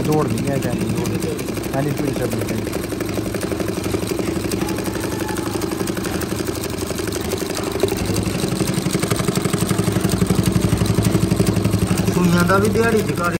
है दौड़ नहीं है जानी दौड़ यानी फिर सब निकल दुनिया का भी दिहाड़ी